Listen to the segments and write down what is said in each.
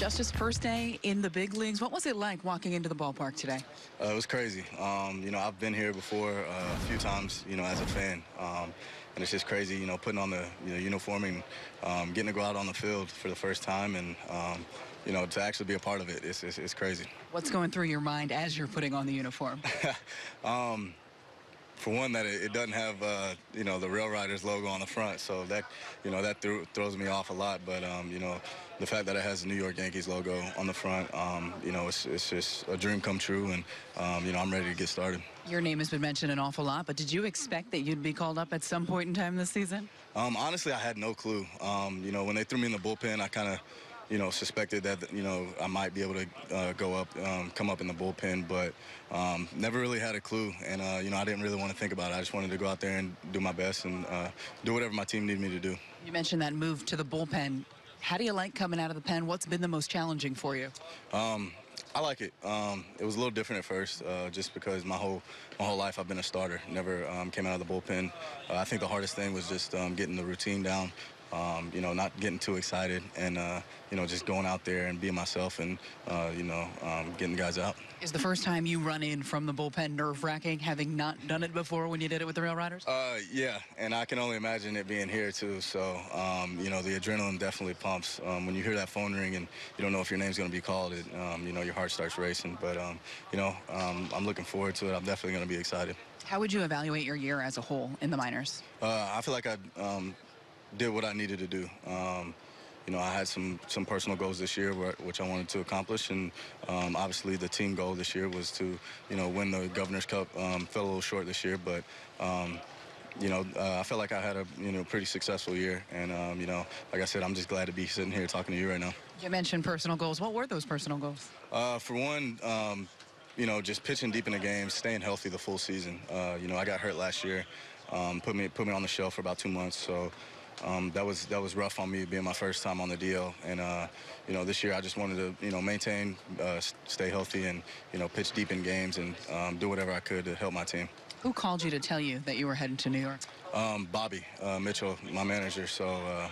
Justus, first day in the big leagues. What was it like walking into the ballpark today? Uh, it was crazy. Um, you know, I've been here before uh, a few times, you know, as a fan. Um, and it's just crazy, you know, putting on the you know, uniform and um, getting to go out on the field for the first time and, um, you know, to actually be a part of it. It's, it's, it's crazy. What's going through your mind as you're putting on the uniform? for one, that it, it doesn't have uh, you know the Rail Riders logo on the front, so that you know that th throws me off a lot. But um, you know the fact that it has the New York Yankees logo on the front, um, you know it's, it's just a dream come true, and um, you know I'm ready to get started. Your name has been mentioned an awful lot, but did you expect that you'd be called up at some point in time this season? Um, honestly, I had no clue. Um, you know when they threw me in the bullpen, I kind of you know, suspected that, you know, I might be able to uh, go up, um, come up in the bullpen, but um, never really had a clue. And, uh, you know, I didn't really want to think about it. I just wanted to go out there and do my best and uh, do whatever my team needed me to do. You mentioned that move to the bullpen. How do you like coming out of the pen? What's been the most challenging for you? Um, I like it. Um, it was a little different at first, uh, just because my whole my whole life I've been a starter. Never um, came out of the bullpen. Uh, I think the hardest thing was just um, getting the routine down, um, you know, not getting too excited and, uh, you know, just going out there and being myself and, uh, you know, um, getting the guys out. Is the first time you run in from the bullpen nerve-wracking, having not done it before when you did it with the Rail Riders? Uh, yeah, and I can only imagine it being here, too. So, um, you know, the adrenaline definitely pumps. Um, when you hear that phone ring and you don't know if your name's going to be called, it, um, you know, your heart starts racing. But, um, you know, I'm looking forward to it. I'm definitely going to be excited. How would you evaluate your year as a whole in the minors? Uh, I feel like I did what I needed to do. Um, you know, I had some some personal goals this year, which I wanted to accomplish, and um, obviously the team goal this year was to, you know, win the Governor's Cup. Um, fell a little short this year, but. Um, you know, uh, I felt like I had a you know pretty successful year, and um, you know, like I said, I'm just glad to be sitting here talking to you right now. You mentioned personal goals. What were those personal goals? Uh, for one, um, you know, just pitching deep in the game, staying healthy the full season. Uh, you know, I got hurt last year, um, put me put me on the shelf for about two months, so um, that was that was rough on me being my first time on the DL. And uh, you know, this year I just wanted to you know maintain, uh, stay healthy, and you know pitch deep in games and um, do whatever I could to help my team. Who called you to tell you that you were heading to New York? Um, Bobby uh, Mitchell, my manager. So. Uh,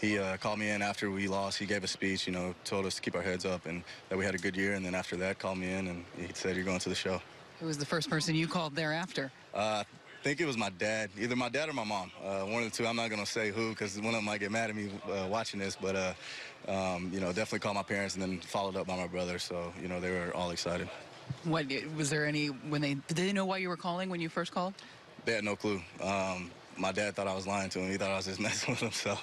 he uh, called me in after we lost. He gave a speech, you know, told us to keep our heads up and that we had a good year. And then after that, called me in and he said, "You're going to the show." Who was the first person you called thereafter? Uh, think it was my dad, either my dad or my mom. Uh, one of the two. I'm not gonna say who because one of them might get mad at me uh, watching this, but uh, um, you know, definitely called my parents and then followed up by my brother. So you know, they were all excited. What was there any when they did they know why you were calling when you first called? They had no clue. Um, my dad thought I was lying to him. He thought I was just messing with him. So.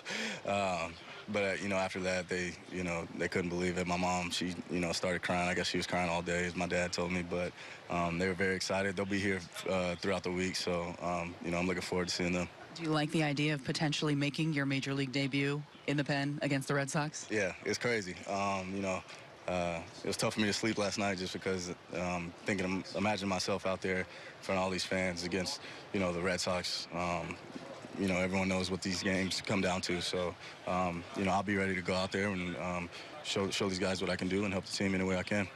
Um, but uh, you know, after that, they, you know, they couldn't believe it. My mom, she, you know, started crying. I guess she was crying all day, as my dad told me. But um, they were very excited. They'll be here uh, throughout the week, so um, you know, I'm looking forward to seeing them. Do you like the idea of potentially making your major league debut in the pen against the Red Sox? Yeah, it's crazy. Um, you know, uh, it was tough for me to sleep last night just because um, thinking, imagine myself out there in front of all these fans against, you know, the Red Sox. Um, you know, everyone knows what these games come down to. So, um, you know, I'll be ready to go out there and um, show, show these guys what I can do and help the team any way I can.